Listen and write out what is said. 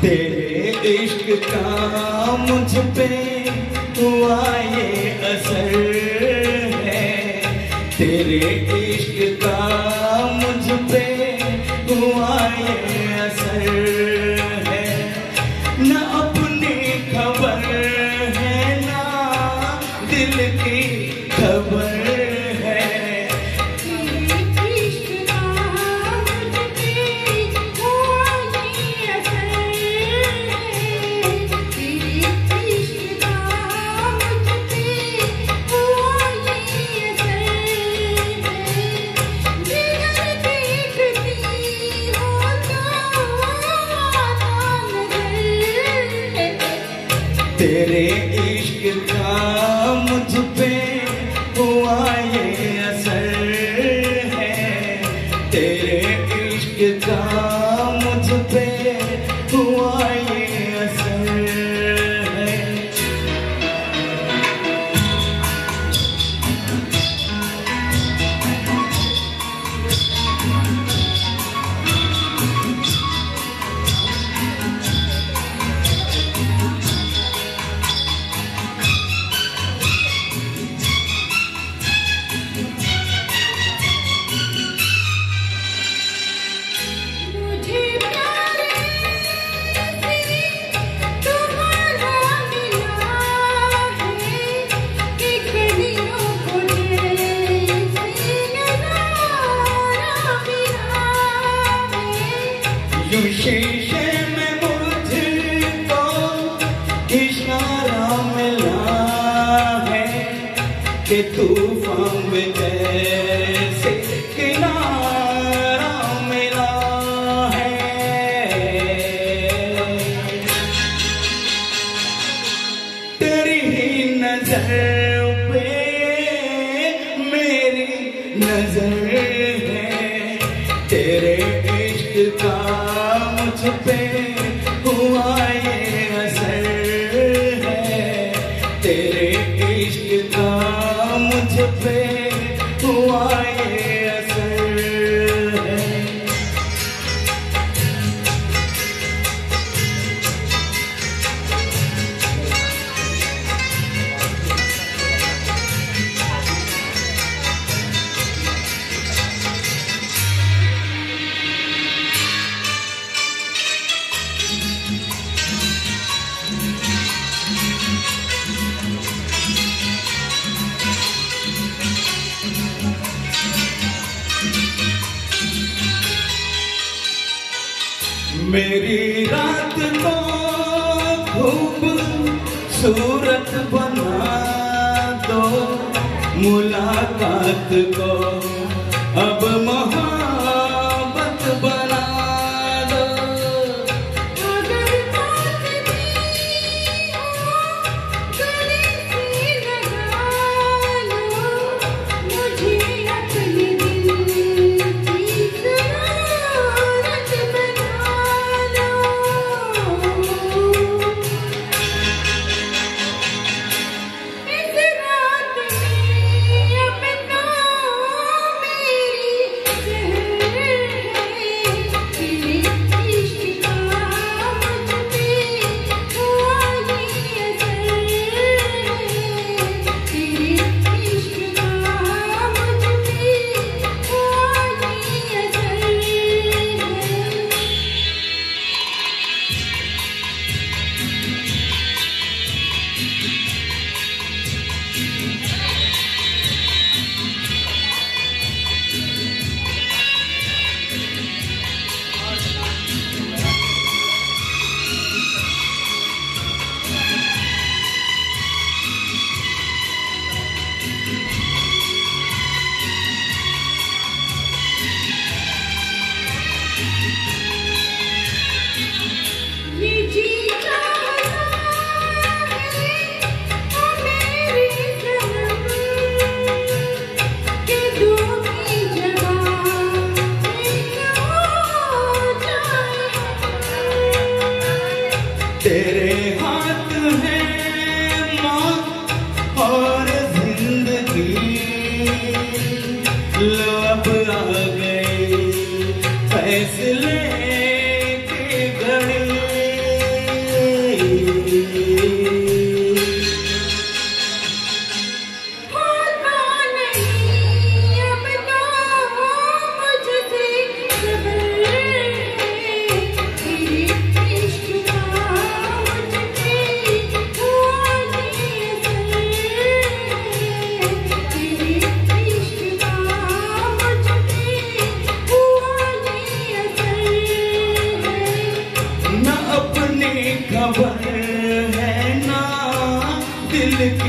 तेरे इश्क का मुझ पे है। तेरे इश्क मुझ न अपनी खबर है ना दिल की तेरे यूँ शीशे में मुझको इशारा मिला है कि तूफ़ान में जैसे किनारा मिला है। तेरी ही नज़र मेरी रात को खूब सूरत बना दो मुलाकात को। तेरे